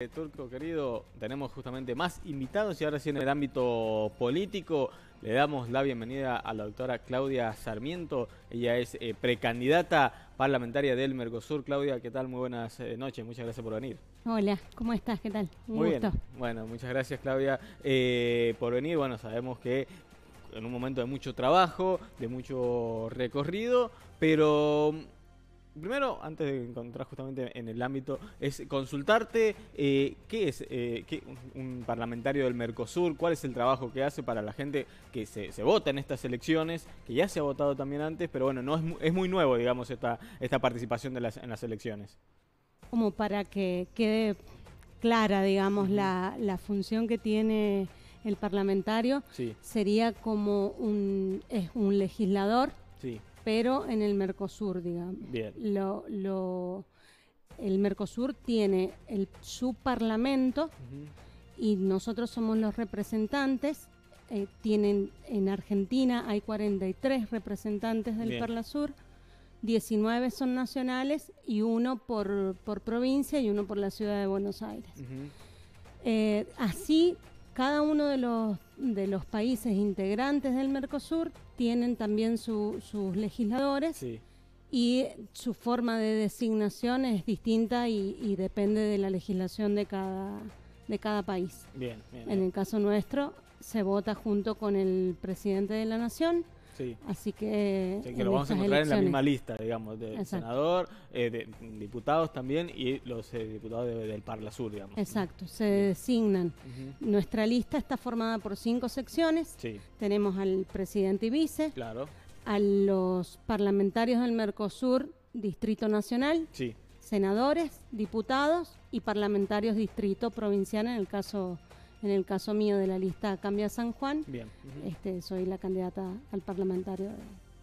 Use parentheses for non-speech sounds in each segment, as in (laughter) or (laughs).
Eh, Turco querido, tenemos justamente más invitados y ahora sí en el ámbito político le damos la bienvenida a la doctora Claudia Sarmiento. Ella es eh, precandidata parlamentaria del Mercosur. Claudia, ¿qué tal? Muy buenas eh, noches, muchas gracias por venir. Hola, ¿cómo estás? ¿Qué tal? Un Muy gusto. bien, bueno, muchas gracias Claudia por venir. Bueno, sabemos que en un momento de mucho trabajo, de mucho recorrido, pero primero, antes de encontrar justamente en el ámbito, es consultarte eh, qué es eh, qué, un, parlamentario del Mercosur, cuál es el trabajo que hace para la gente que se, vota en estas elecciones, que ya se ha votado también antes, pero bueno, no es, es muy nuevo, digamos, esta, esta participación de las, en las elecciones. Como para que quede clara, digamos, la, la función que tiene el parlamentario, sería como un, es un legislador. Sí pero en el Mercosur, digamos. Bien. Lo, el Mercosur tiene el, su parlamento y nosotros somos los representantes. Eh, tienen en Argentina hay 43 representantes del Parlasur, 19 son nacionales y uno por, por, provincia y uno por la ciudad de Buenos Aires. Eh, así cada uno de los, de los países integrantes del Mercosur tienen también sus legisladores y su forma de designación es distinta y, depende de la legislación de cada, de cada país. Bien, en el caso nuestro, se vota junto con el presidente de la nación Así que. lo vamos a encontrar en la misma lista, digamos, de senador, eh, de diputados también y los eh, diputados del Parla Sur, digamos. Exacto, se designan. Nuestra lista está formada por cinco secciones. Tenemos al presidente y vice. Claro. A los parlamentarios del Mercosur, Distrito Nacional. Sí. Senadores, diputados y parlamentarios distrito provincial en el caso en el caso mío de la lista Cambia San Juan, Bien. este, soy la candidata al parlamentario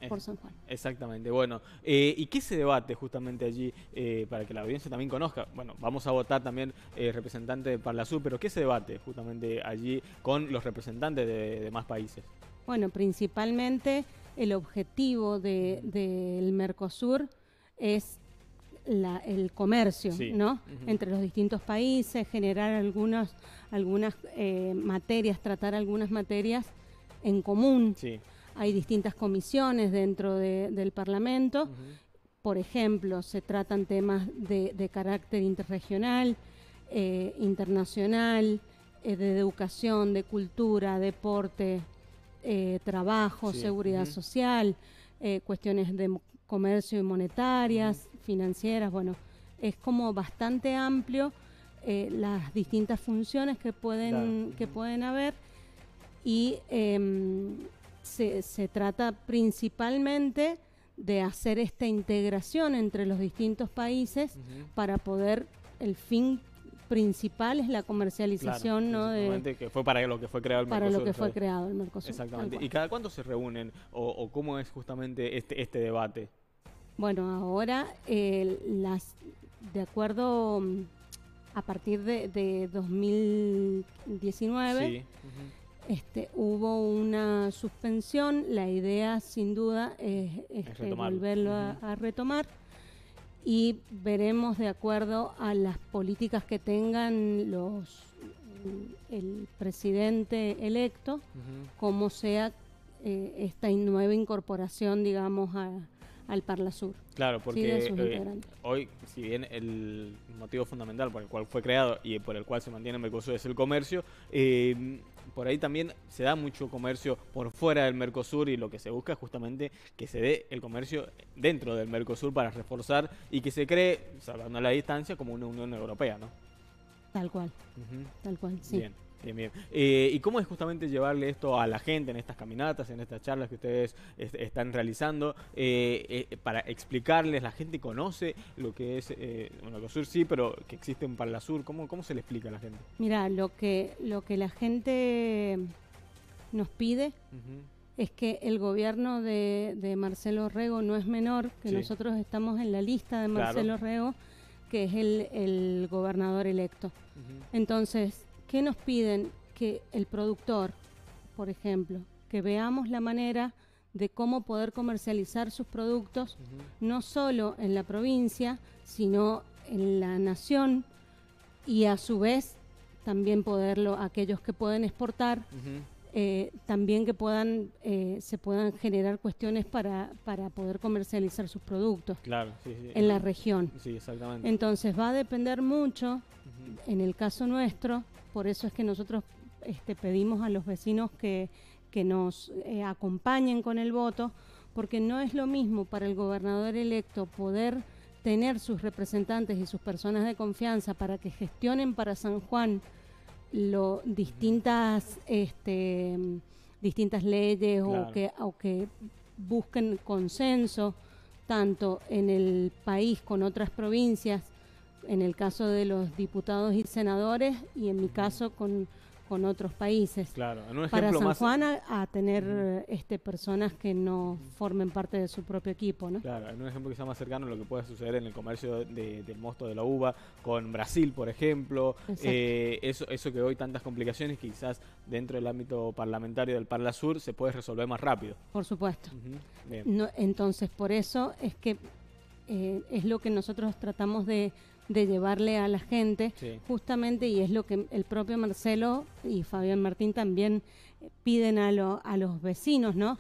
por San Juan. Exactamente. Bueno, eh, ¿y qué se debate justamente allí eh, para que la audiencia también conozca? Bueno, vamos a votar también eh, representantes de Parlasur, pero ¿qué se debate justamente allí con los representantes de, de más países? Bueno, principalmente el objetivo del de, Mercosur es el comercio, ¿no? Entre los distintos países, generar algunas, algunas eh, materias, tratar algunas materias en común. Hay distintas comisiones dentro del Parlamento. Por ejemplo, se tratan temas de, carácter interregional, eh, internacional, eh, de educación, de cultura, deporte, trabajo, seguridad social, cuestiones de comercio y monetarias, financieras, bueno, es como bastante amplio eh, las distintas funciones que pueden, que pueden haber y em, se, se, trata principalmente de hacer esta integración entre los distintos países para poder el fin principal es la comercialización ¿no? de que fue para lo que fue creado el para lo que fue creado el Mercosur exactamente. Y cada cuánto se reúnen o, cómo es justamente este este debate bueno ahora las de acuerdo mm, a partir de, de 2019 este, hubo una suspensión. La idea sin duda es, volverlo a retomar. Y veremos de acuerdo a las políticas que tengan los el presidente electo, cómo sea eh, esta nueva incorporación, digamos, a, al Parla Sur. Claro, porque eh, hoy, si bien el motivo fundamental por el cual fue creado y por el cual se mantiene Mercosur es el comercio, eh, por ahí también se da mucho comercio por fuera del Mercosur y lo que se busca es justamente que se dé el comercio dentro del Mercosur para reforzar y que se cree, salvando la distancia, como una Unión Europea, ¿no? Tal cual, tal cual, sí. Bien. Bien, bien. Eh, ¿Y cómo es justamente llevarle esto a la gente en estas caminatas, en estas charlas que ustedes están realizando, eh, eh, para explicarles, la gente conoce lo que es, bueno, lo sur sí, pero que existe un Parlasur, ¿cómo, ¿cómo se le explica a la gente? Mira, lo que, lo que la gente nos pide es que el gobierno de, Marcelo Rego no es menor, que nosotros estamos en la lista de Marcelo Rego, que es el, gobernador electo. Entonces, ¿Qué nos piden? Que el productor, por ejemplo, que veamos la manera de cómo poder comercializar sus productos, no solo en la provincia, sino en la nación, y a su vez también poderlo, aquellos que pueden exportar, eh, también que puedan eh, se puedan generar cuestiones para, para poder comercializar sus productos claro, en la región. Sí, exactamente. Entonces va a depender mucho, en el caso nuestro, por eso es que nosotros este, pedimos a los vecinos que, que nos eh, acompañen con el voto, porque no es lo mismo para el gobernador electo poder tener sus representantes y sus personas de confianza para que gestionen para San Juan lo distintas este, distintas leyes o que o que busquen consenso tanto en el país con otras provincias en el caso de los diputados y senadores y en mi caso con con otros países. Claro, para San Juan a, tener este personas que no formen parte de su propio equipo, ¿no? Claro, en un ejemplo sea más cercano lo que puede suceder en el comercio del mosto de la uva con Brasil, por ejemplo, eh, eso, eso que hoy tantas complicaciones quizás dentro del ámbito parlamentario del Parla Sur se puede resolver más rápido. Por supuesto. entonces, por eso es que eh, es lo que nosotros tratamos de de llevarle a la gente, justamente, y es lo que el propio Marcelo y Fabián Martín también eh, piden a, a los vecinos, ¿no?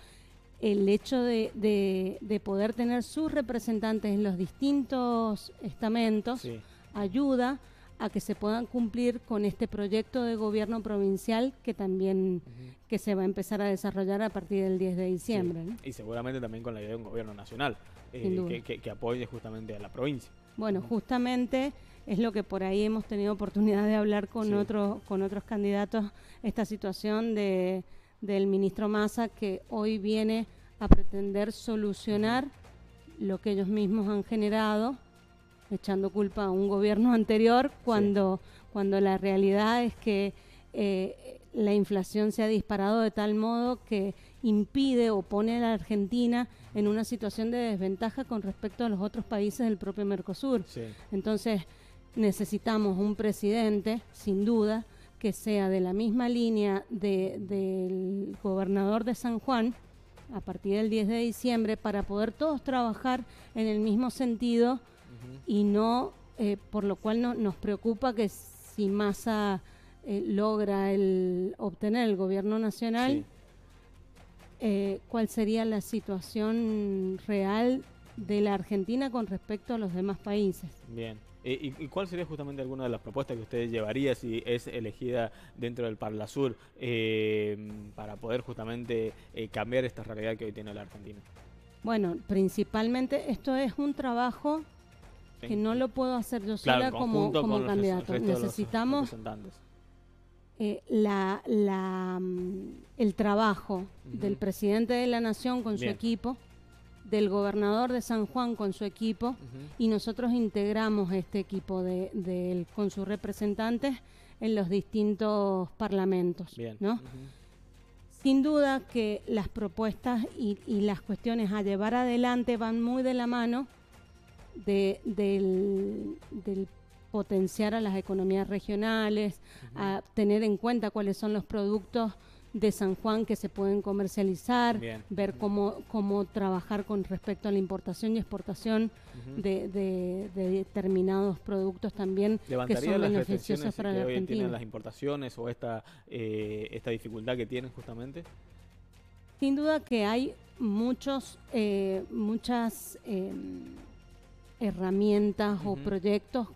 El hecho de, de, poder tener sus representantes en los distintos estamentos ayuda a que se puedan cumplir con este proyecto de gobierno provincial que también que se va a empezar a desarrollar a partir del 10 de diciembre. Y seguramente también con la idea de un gobierno nacional eh, que, que apoye justamente a la provincia. Bueno, justamente es lo que por ahí hemos tenido oportunidad de hablar con otros con otros candidatos esta situación de del ministro Massa que hoy viene a pretender solucionar lo que ellos mismos han generado echando culpa a un gobierno anterior cuando cuando la realidad es que eh, la inflación se ha disparado de tal modo que impide o pone a la Argentina en una situación de desventaja con respecto a los otros países del propio Mercosur. Entonces, necesitamos un presidente, sin duda, que sea de la misma línea del gobernador de San Juan a partir del 10 de diciembre para poder todos trabajar en el mismo sentido y no, eh, por lo cual no, nos preocupa que si Massa eh, logra el, obtener el gobierno nacional, eh, cuál sería la situación real de la Argentina con respecto a los demás países. Bien. ¿Y, cuál sería justamente alguna de las propuestas que usted llevaría si es elegida dentro del Parla Sur eh, para poder justamente eh, cambiar esta realidad que hoy tiene la Argentina? Bueno, principalmente esto es un trabajo que no lo puedo hacer yo sola como, como candidato. Necesitamos eh, la, la, mm, el trabajo del presidente de la Nación con su equipo, del gobernador de San Juan con su equipo, y nosotros integramos este equipo de, con sus representantes en los distintos parlamentos. ¿no? Sin duda que las propuestas y, las cuestiones a llevar adelante van muy de la mano de, del, del potenciar a las economías regionales, a tener en cuenta cuáles son los productos de San Juan que se pueden comercializar, ver cómo, cómo trabajar con respecto a la importación y exportación de, determinados productos también que son beneficiosos para la Argentina. tienen las importaciones o esta, eh, esta dificultad que tienen justamente? Sin duda que hay muchos, eh, muchas em, herramientas o proyectos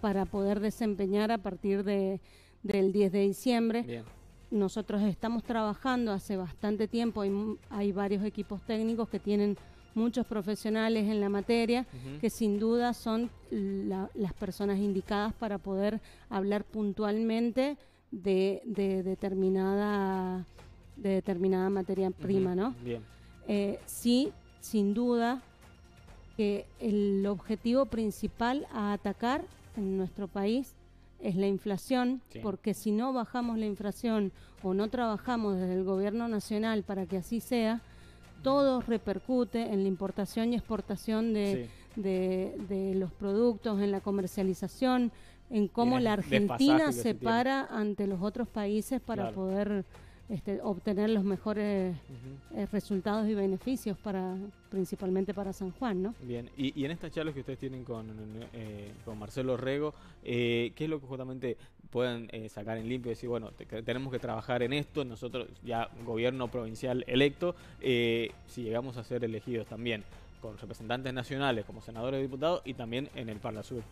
para poder desempeñar a partir de, del 10 de diciembre. Nosotros estamos trabajando hace bastante tiempo, hay, hay varios equipos técnicos que tienen muchos profesionales en la materia que sin duda son las personas indicadas para poder hablar puntualmente de, determinada de determinada materia prima, ¿no? Bien. Eh, sí, sin duda que el objetivo principal a atacar en nuestro país es la inflación, porque si no bajamos la inflación o no trabajamos desde el gobierno nacional para que así sea, todo repercute en la importación y exportación de, de, los productos, en la comercialización, en cómo la Argentina se, para ante los otros países para poder este, obtener los mejores eh, resultados y beneficios para principalmente para San Juan, ¿no? Bien, y, en estas charlas que ustedes tienen con, eh, con Marcelo Rego, eh, ¿qué es lo que justamente pueden sacar en limpio y decir, bueno, tenemos que trabajar en esto, nosotros ya gobierno provincial electo, si llegamos a ser elegidos también con representantes nacionales como senadores y diputados y también en el Parla Sur?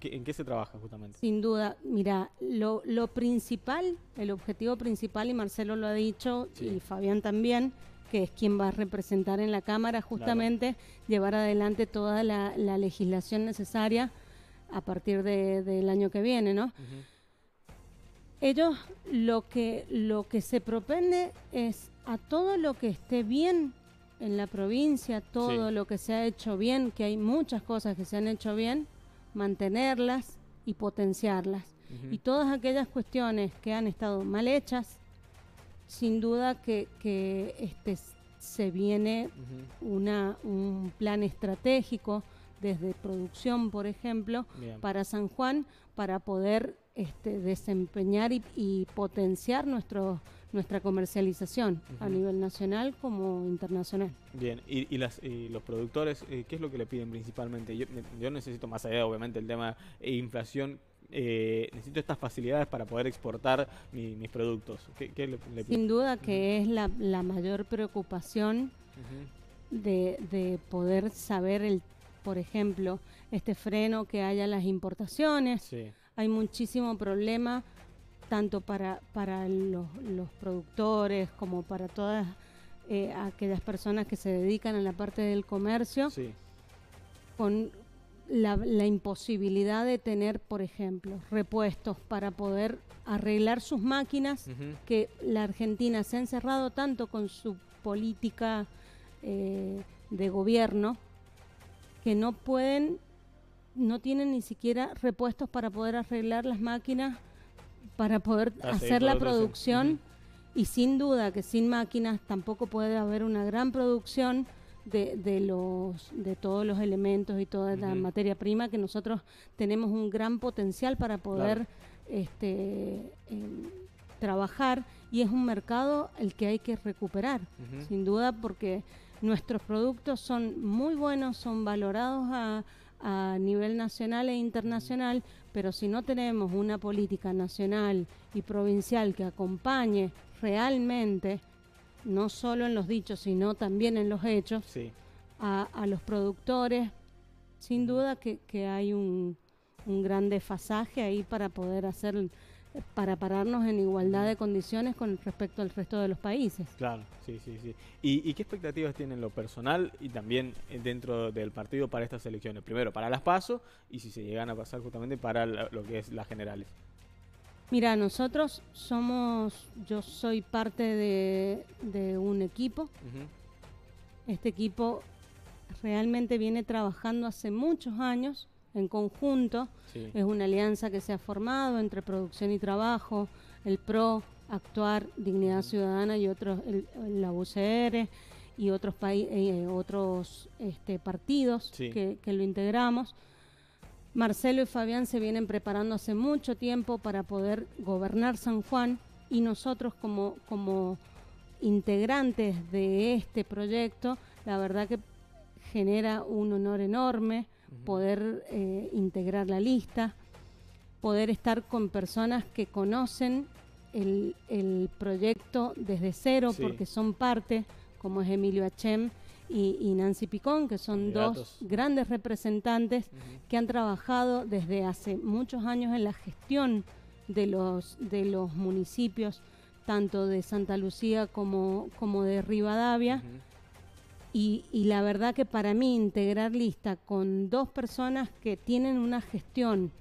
¿En qué se trabaja justamente? Sin duda, mira, lo, principal, el objetivo principal, y Marcelo lo ha dicho, y Fabián también, que es quien va a representar en la Cámara justamente, llevar adelante toda la, legislación necesaria a partir del año que viene, ¿no? Ellos lo que, lo que se propende es a todo lo que esté bien en la provincia, todo lo que se ha hecho bien, que hay muchas cosas que se han hecho bien, mantenerlas y potenciarlas. Y todas aquellas cuestiones que han estado mal hechas, sin duda que, que este, se viene una, un plan estratégico desde producción, por ejemplo, para San Juan, para poder este, desempeñar y, potenciar nuestro, nuestra comercialización a nivel nacional como internacional. Bien, y, las, los productores, eh, ¿qué es lo que le piden principalmente? Yo, yo necesito más allá, obviamente, el tema de inflación. Eh, necesito estas facilidades para poder exportar mis productos. ¿Qué, le, Sin duda que es la, la, mayor preocupación de, de poder saber, el, por ejemplo, este freno que haya las importaciones. Sí hay muchísimo problema tanto para, para los, productores como para todas eh, aquellas personas que se dedican a la parte del comercio, con la, imposibilidad de tener, por ejemplo, repuestos para poder arreglar sus máquinas, que la Argentina se ha encerrado tanto con su política eh, de gobierno que no pueden no tienen ni siquiera repuestos para poder arreglar las máquinas, para poder hacer la producción. Y sin duda que sin máquinas tampoco puede haber una gran producción de, de los, de todos los elementos y toda la materia prima que nosotros tenemos un gran potencial para poder este, em, trabajar y es un mercado el que hay que recuperar, sin duda, porque nuestros productos son muy buenos, son valorados a, a nivel nacional e internacional, pero si no tenemos una política nacional y provincial que acompañe realmente, no solo en los dichos, sino también en los hechos, a, los productores, sin duda que, que hay un, un gran desfasaje ahí para poder hacer para pararnos en igualdad de condiciones con respecto al resto de los países. Claro, sí, sí, sí. ¿Y, qué expectativas tienen lo personal y también dentro del partido para estas elecciones? Primero, para las PASO y si se llegan a pasar justamente para lo que es las generales. Mira, nosotros somos, yo soy parte de, un equipo. Este equipo realmente viene trabajando hace muchos años en conjunto. Es una alianza que se ha formado entre producción y trabajo, el PRO, Actuar, Dignidad Ciudadana y otros, la UCR y otros, eh, otros este, partidos que, lo integramos. Marcelo y Fabián se vienen preparando hace mucho tiempo para poder gobernar San Juan y nosotros como, como integrantes de este proyecto, la verdad que genera un honor enorme poder eh, integrar la lista, poder estar con personas que conocen el, proyecto desde cero porque son parte, como es Emilio Achem y, Nancy Picón, que son dos grandes representantes que han trabajado desde hace muchos años en la gestión de los, de los municipios, tanto de Santa Lucía como, como de Rivadavia. Y, la verdad que para mí integrar lista con dos personas que tienen una gestión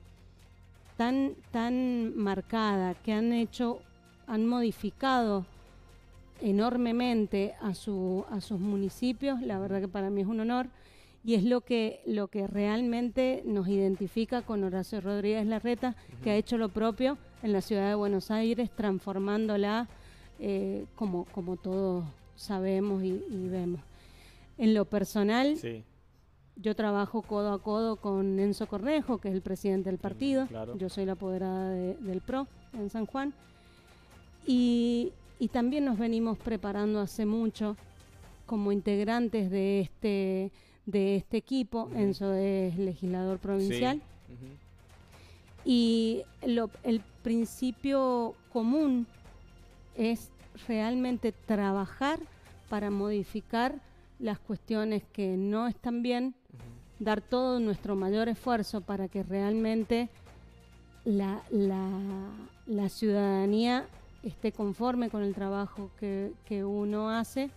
tan, tan marcada, que han hecho, han modificado enormemente a, su, a sus municipios, la verdad que para mí es un honor y es lo que, lo que realmente nos identifica con Horacio Rodríguez Larreta, que ha hecho lo propio en la ciudad de Buenos Aires, transformándola eh, como, como todos sabemos y vemos. En lo personal, yo trabajo codo a codo con Enzo Cornejo, que es el presidente del partido. Yo soy la apoderada del PRO en San Juan. Y, y también nos venimos preparando hace mucho como integrantes de este, de este equipo. Enzo es legislador provincial. Y el principio común es realmente trabajar para modificar las cuestiones que no están bien, dar todo nuestro mayor esfuerzo para que realmente la, la ciudadanía esté conforme con el trabajo que, que uno hace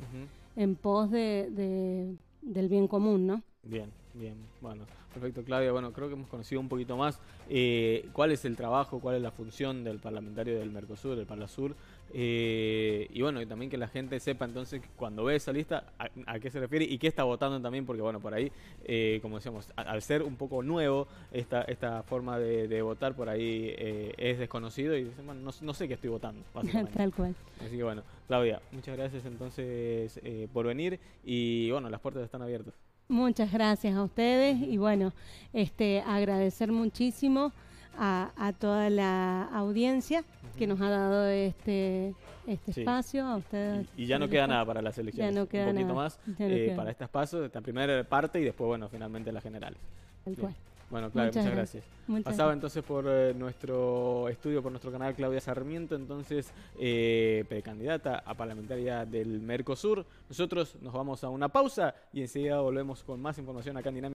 en pos de, del bien común, ¿no? Bien, bien, bueno, perfecto Claudia, bueno, creo que hemos conocido un poquito más eh, cuál es el trabajo, cuál es la función del parlamentario del Mercosur, del Parlasur, eh, y bueno, y también que la gente sepa entonces cuando ve esa lista a, qué se refiere y qué está votando también, porque bueno, por ahí, eh, como decíamos, al ser un poco nuevo esta, esta forma de, votar, por ahí eh, es desconocido y dicen, bueno, no, sé qué estoy votando. (laughs) Tal cual. Así que bueno, Claudia, muchas gracias entonces por venir y bueno, las puertas están abiertas. Muchas gracias a ustedes y bueno, este agradecer muchísimo a, toda la audiencia que nos ha dado este, este espacio, a ustedes. Y, ya no queda nada para las elecciones. Un poquito más eh, para este espacio, esta primera parte y después, bueno, finalmente las generales. Bueno, Claudia, muchas, gracias. Pasaba entonces por eh, nuestro estudio, por nuestro canal Claudia Sarmiento, entonces eh, candidata a parlamentaria del Mercosur. Nosotros nos vamos a una pausa y enseguida volvemos con más información acá en Dinámica.